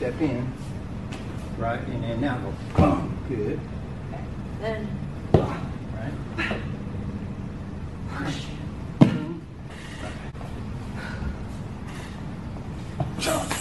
step in, right, and then now go, boom, good, Then right? Boom. Jump.